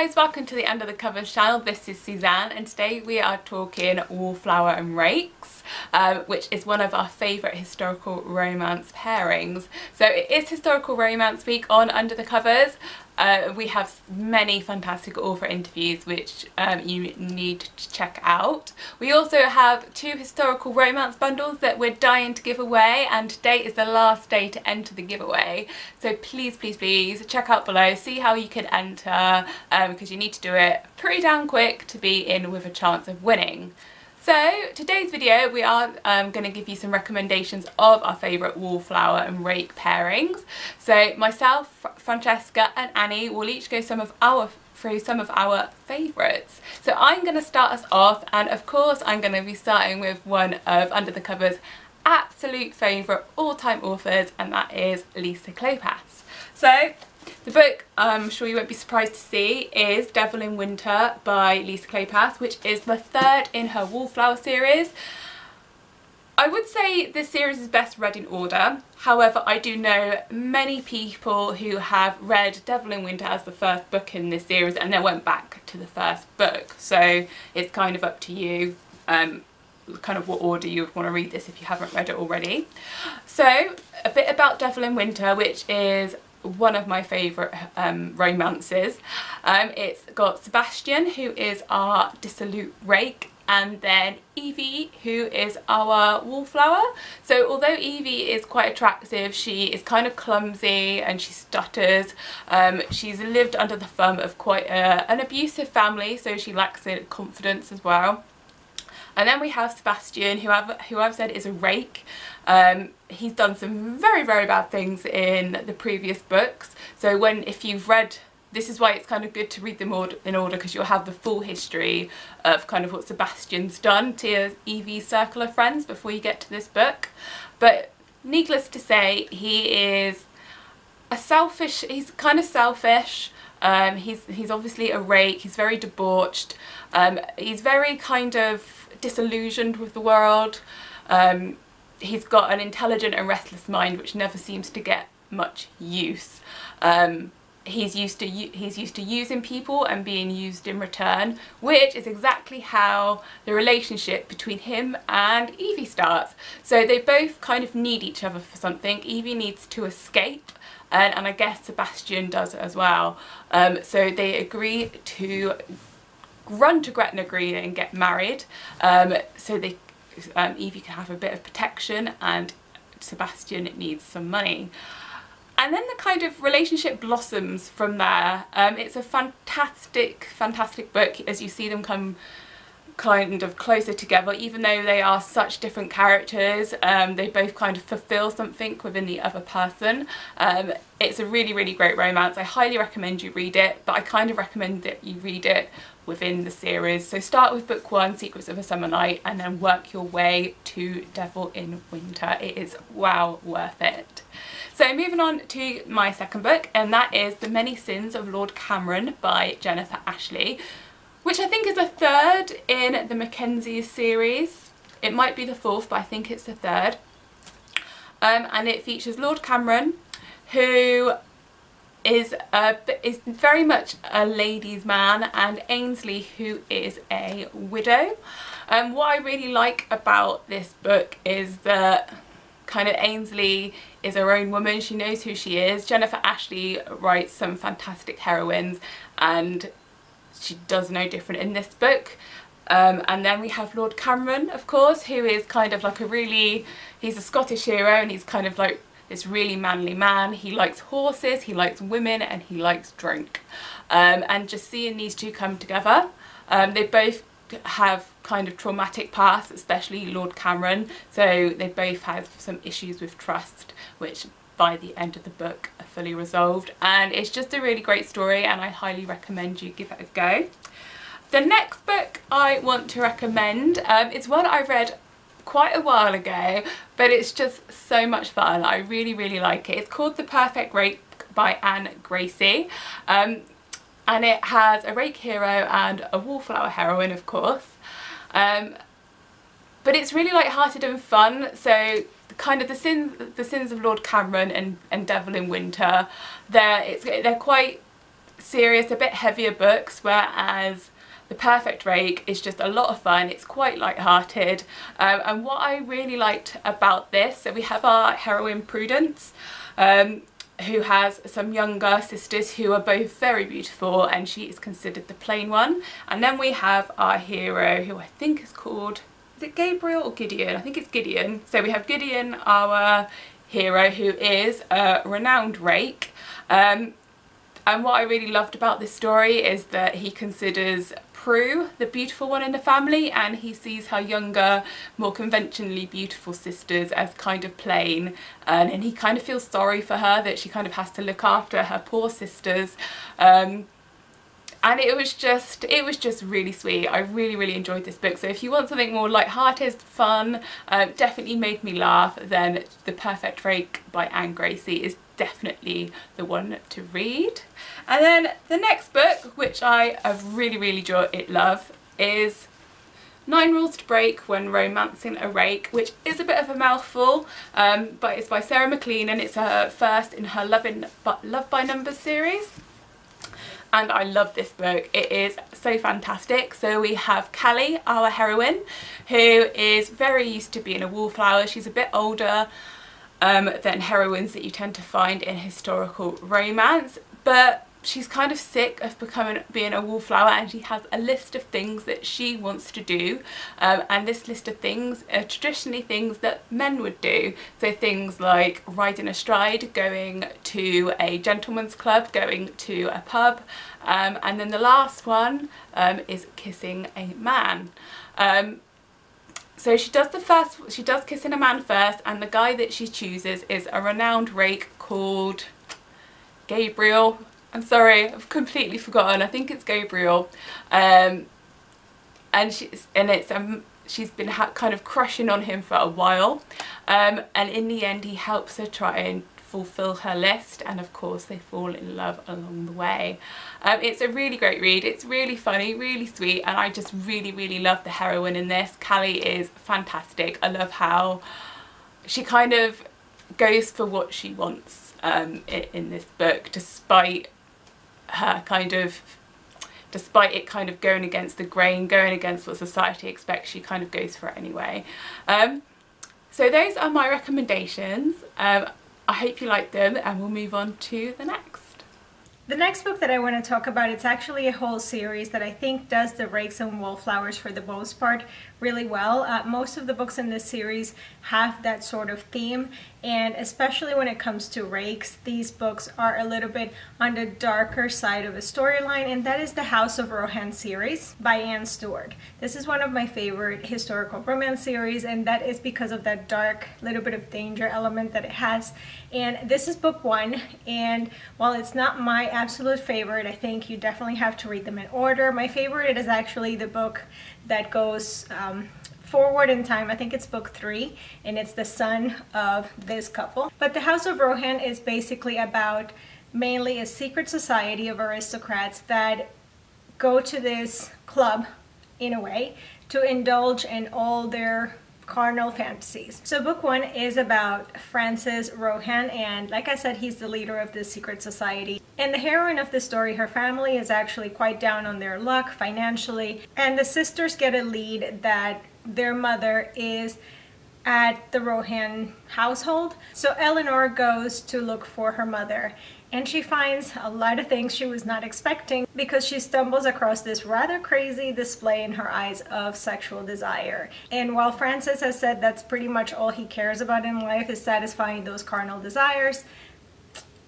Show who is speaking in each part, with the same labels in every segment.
Speaker 1: guys, welcome to the Under the Covers channel. This is Suzanne and today we are talking Wallflower and Rakes, um, which is one of our favourite historical romance pairings. So it is Historical Romance Week on Under the Covers. Uh, we have many fantastic author interviews which um, you need to check out. We also have two historical romance bundles that we're dying to give away and today is the last day to enter the giveaway. So please, please, please check out below, see how you can enter because um, you need to do it pretty damn quick to be in with a chance of winning. So today's video we are um, going to give you some recommendations of our favourite wallflower and rake pairings. So myself, Francesca and Annie will each go some of our through some of our favourites. So I'm going to start us off and of course I'm going to be starting with one of Under the Covers absolute favourite all-time authors and that is Lisa Kleypas. So the book, I'm sure you won't be surprised to see, is Devil in Winter by Lisa Kleypas, which is the third in her Wallflower series. I would say this series is best read in order. However, I do know many people who have read Devil in Winter as the first book in this series and then went back to the first book. So it's kind of up to you um, kind of what order you would want to read this if you haven't read it already. So a bit about Devil in Winter, which is one of my favourite um, romances. Um, it's got Sebastian, who is our dissolute rake, and then Evie, who is our wallflower. So although Evie is quite attractive, she is kind of clumsy and she stutters. Um, she's lived under the thumb of quite a, an abusive family, so she lacks confidence as well. And then we have Sebastian, who I've, who I've said is a rake. Um, he's done some very, very bad things in the previous books. So when, if you've read, this is why it's kind of good to read them in order because you'll have the full history of kind of what Sebastian's done to Evie's circle of friends before you get to this book. But needless to say, he is a selfish, he's kind of selfish. Um, he's, he's obviously a rake, he's very debauched, um, he's very kind of disillusioned with the world. Um, he's got an intelligent and restless mind which never seems to get much use. Um, he's used to he's used to using people and being used in return which is exactly how the relationship between him and Evie starts so they both kind of need each other for something Evie needs to escape and, and I guess Sebastian does as well um, so they agree to run to Gretna Green and get married um, so they um, Evie can have a bit of protection and Sebastian needs some money. And then the kind of relationship blossoms from there. Um, it's a fantastic, fantastic book as you see them come kind of closer together even though they are such different characters um, they both kind of fulfill something within the other person. Um, it's a really really great romance. I highly recommend you read it but I kind of recommend that you read it within the series. So start with book one Secrets of a Summer Night and then work your way to Devil in Winter. It is wow worth it. So moving on to my second book and that is The Many Sins of Lord Cameron by Jennifer Ashley which I think is the third in the Mackenzie series. It might be the fourth, but I think it's the third. Um, and it features Lord Cameron, who is a, is very much a ladies man and Ainsley who is a widow. Um, what I really like about this book is that kind of Ainsley is her own woman, she knows who she is. Jennifer Ashley writes some fantastic heroines and she does no different in this book. Um, and then we have Lord Cameron, of course, who is kind of like a really, he's a Scottish hero and he's kind of like this really manly man. He likes horses, he likes women, and he likes drink. Um, and just seeing these two come together, um, they both have kind of traumatic pasts, especially Lord Cameron. So they both have some issues with trust, which by the end of the book are fully resolved and it's just a really great story and I highly recommend you give it a go. The next book I want to recommend, um, it's one I read quite a while ago but it's just so much fun. I really really like it. It's called The Perfect Rake by Anne Gracie um, and it has a rake hero and a wallflower heroine of course. Um, but it's really light-hearted and fun so kind of the sins the sins of Lord Cameron and, and Devil in Winter they're it's they're quite serious, a bit heavier books, whereas the Perfect Rake is just a lot of fun. It's quite light-hearted. Um, and what I really liked about this, so we have our heroine Prudence, um, who has some younger sisters who are both very beautiful and she is considered the plain one. And then we have our hero who I think is called, is it Gabriel or Gideon? I think it's Gideon. So we have Gideon, our hero, who is a renowned rake. Um, and what I really loved about this story is that he considers Prue, the beautiful one in the family, and he sees her younger, more conventionally beautiful sisters as kind of plain, and, he kind of feels sorry for her that she kind of has to look after her poor sisters. Um, and it was just it was just really sweet. I really really enjoyed this book. So if you want something more light-hearted fun um, definitely made me laugh then The Perfect Rake by Anne Gracie is definitely the one to read. And then the next book which I have really really enjoyed it love is Nine Rules to Break When Romancing a Rake, which is a bit of a mouthful, um, but it's by Sarah MacLean and it's her first in her Love, in, Love by Numbers series and I love this book. It is so fantastic. So we have Callie, our heroine, who is very used to being a wallflower. She's a bit older um, than heroines that you tend to find in historical romance, but she's kind of sick of becoming being a wallflower and she has a list of things that she wants to do um, and this list of things are traditionally things that men would do. So things like riding astride going to a gentleman's club going to a pub um, and then the last one um, is kissing a man. Um, so she does the first she does kissing a man first and the guy that she chooses is a renowned rake called Gabriel I'm sorry, I've completely forgotten. I think it's Gabriel. Um, and she's and it's um she's been kind of crushing on him for a while. Um, and in the end, he helps her try and fulfill her list and of course they fall in love along the way. Um, it's a really great read, it's really funny, really sweet and I just really really love the heroine in this. Callie is fantastic, I love how she kind of goes for what she wants um, in this book despite her kind of despite it kind of going against the grain, going against what society expects, she kind of goes for it anyway. Um, so those are my recommendations. Um, I hope you like them and we'll move on to the next.
Speaker 2: The next book that I want to talk about, it's actually a whole series that I think does the rakes and wallflowers for the most part really well. Uh, most of the books in this series have that sort of theme and especially when it comes to rakes, these books are a little bit on the darker side of a storyline and that is the House of Rohan series by Anne Stuart. This is one of my favorite historical romance series and that is because of that dark little bit of danger element that it has and this is book one and while it's not my absolute favorite I think you definitely have to read them in order. My favorite is actually the book that goes um, forward in time. I think it's book three, and it's the son of this couple. But the House of Rohan is basically about mainly a secret society of aristocrats that go to this club, in a way, to indulge in all their carnal fantasies. So book one is about Francis Rohan and like I said he's the leader of this secret society and the heroine of the story her family is actually quite down on their luck financially and the sisters get a lead that their mother is at the Rohan household. So Eleanor goes to look for her mother and she finds a lot of things she was not expecting because she stumbles across this rather crazy display in her eyes of sexual desire. And while Francis has said that's pretty much all he cares about in life is satisfying those carnal desires,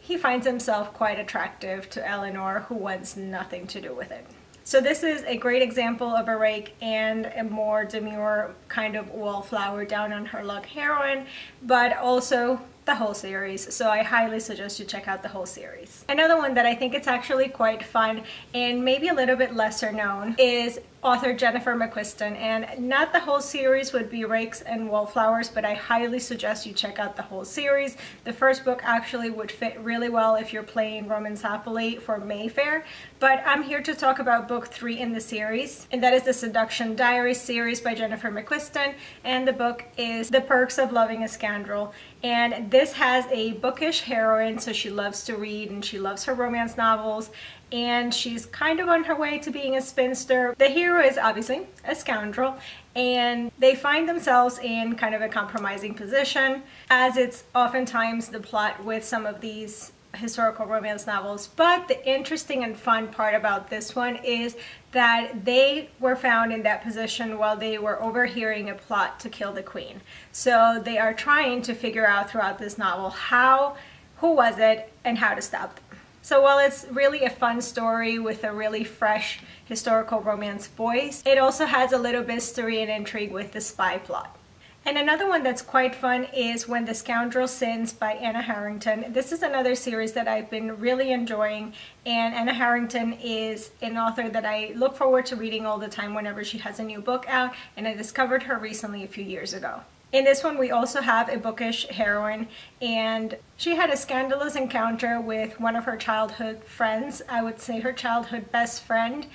Speaker 2: he finds himself quite attractive to Eleanor who wants nothing to do with it. So this is a great example of a rake and a more demure kind of wallflower down on her luck heroine, but also the whole series. So I highly suggest you check out the whole series. Another one that I think it's actually quite fun and maybe a little bit lesser known is author Jennifer McQuiston and not the whole series would be Rakes and Wallflowers but I highly suggest you check out the whole series. The first book actually would fit really well if you're playing Romance Happily for Mayfair but I'm here to talk about book three in the series and that is the Seduction Diaries series by Jennifer McQuiston and the book is The Perks of Loving a Scoundrel and this has a bookish heroine so she loves to read and she loves her romance novels and she's kind of on her way to being a spinster. The hero is obviously a scoundrel and they find themselves in kind of a compromising position as it's oftentimes the plot with some of these historical romance novels but the interesting and fun part about this one is that they were found in that position while they were overhearing a plot to kill the queen so they are trying to figure out throughout this novel how who was it and how to stop them so while it's really a fun story with a really fresh historical romance voice, it also has a little mystery and intrigue with the spy plot. And another one that's quite fun is When the Scoundrel Sins by Anna Harrington. This is another series that I've been really enjoying and Anna Harrington is an author that I look forward to reading all the time whenever she has a new book out and I discovered her recently a few years ago. In this one, we also have a bookish heroine, and she had a scandalous encounter with one of her childhood friends, I would say her childhood best friend.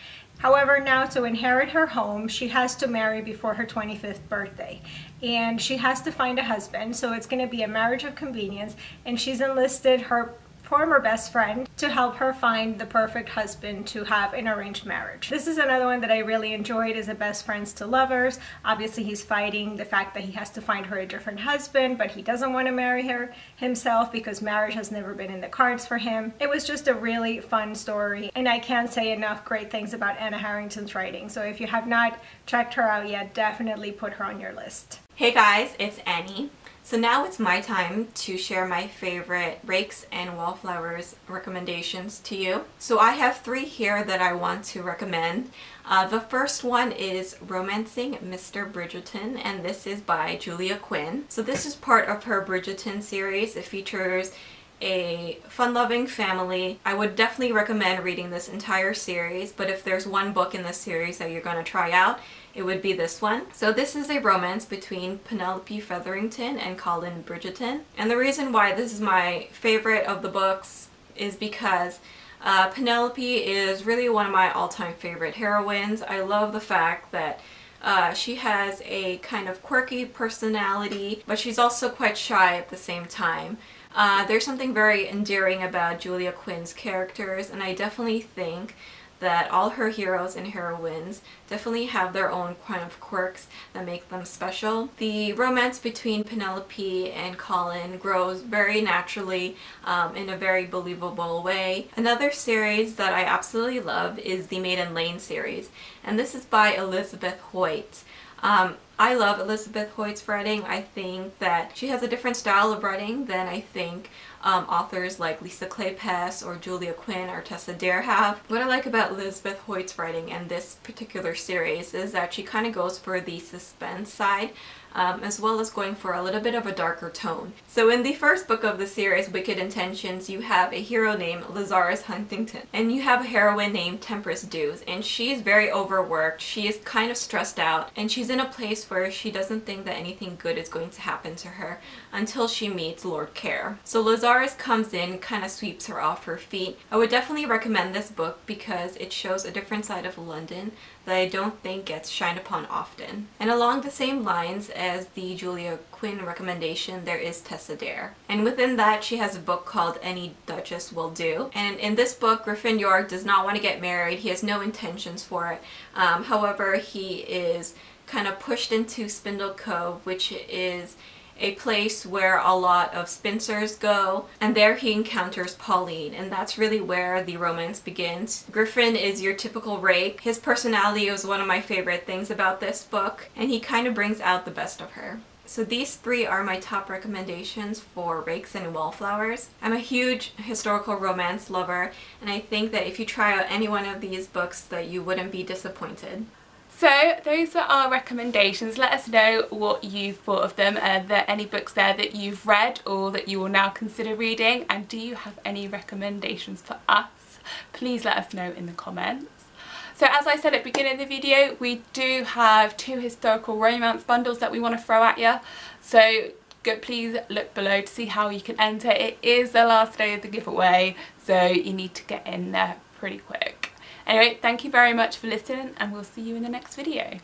Speaker 2: However, now to inherit her home, she has to marry before her 25th birthday. And she has to find a husband, so it's going to be a marriage of convenience. And she's enlisted her former best friend to help her find the perfect husband to have an arranged marriage. This is another one that I really enjoyed as a best friends to lovers. Obviously he's fighting the fact that he has to find her a different husband but he doesn't want to marry her himself because marriage has never been in the cards for him. It was just a really fun story and I can't say enough great things about Anna Harrington's writing so if you have not checked her out yet definitely put her on your list.
Speaker 3: Hey guys, it's Annie. So now it's my time to share my favorite rakes and wallflowers recommendations to you. So I have three here that I want to recommend. Uh, the first one is Romancing Mr. Bridgerton and this is by Julia Quinn. So this is part of her Bridgerton series. It features a fun-loving family. I would definitely recommend reading this entire series, but if there's one book in this series that you're going to try out, it would be this one. So this is a romance between Penelope Featherington and Colin Bridgerton. And the reason why this is my favorite of the books is because uh, Penelope is really one of my all-time favorite heroines. I love the fact that uh, she has a kind of quirky personality, but she's also quite shy at the same time. Uh, there's something very endearing about Julia Quinn's characters, and I definitely think that all her heroes and heroines definitely have their own kind of quirks that make them special. The romance between Penelope and Colin grows very naturally um, in a very believable way. Another series that I absolutely love is the Maiden Lane series and this is by Elizabeth Hoyt. Um, I love Elizabeth Hoyt's writing. I think that she has a different style of writing than I think um, authors like Lisa Kleypas or Julia Quinn or Tessa Dare have. What I like about Elizabeth Hoyt's writing and this particular series is that she kind of goes for the suspense side um, as well as going for a little bit of a darker tone. So in the first book of the series, Wicked Intentions, you have a hero named Lazarus Huntington, and you have a heroine named Tempest Dews, and she's very overworked, she is kind of stressed out, and she's in a place where she doesn't think that anything good is going to happen to her until she meets Lord Caire. So Lazarus comes in, kind of sweeps her off her feet. I would definitely recommend this book because it shows a different side of London that I don't think gets shined upon often. And along the same lines as the Julia Quinn recommendation, there is Tessa Dare. And within that, she has a book called Any Duchess Will Do. And in this book, Griffin York does not want to get married. He has no intentions for it. Um, however, he is kind of pushed into Spindle Cove, which is a place where a lot of spinsters go, and there he encounters Pauline, and that's really where the romance begins. Griffin is your typical rake. His personality was one of my favorite things about this book, and he kind of brings out the best of her. So these three are my top recommendations for rakes and wallflowers. I'm a huge historical romance lover and I think that if you try out any one of these books that you wouldn't be disappointed.
Speaker 1: So those are our recommendations. Let us know what you thought of them. Are there any books there that you've read or that you will now consider reading? And do you have any recommendations for us? Please let us know in the comments. So as I said at the beginning of the video, we do have two historical romance bundles that we want to throw at you. So go, please look below to see how you can enter. It is the last day of the giveaway, so you need to get in there pretty quick. Anyway, thank you very much for listening and we'll see you in the next video.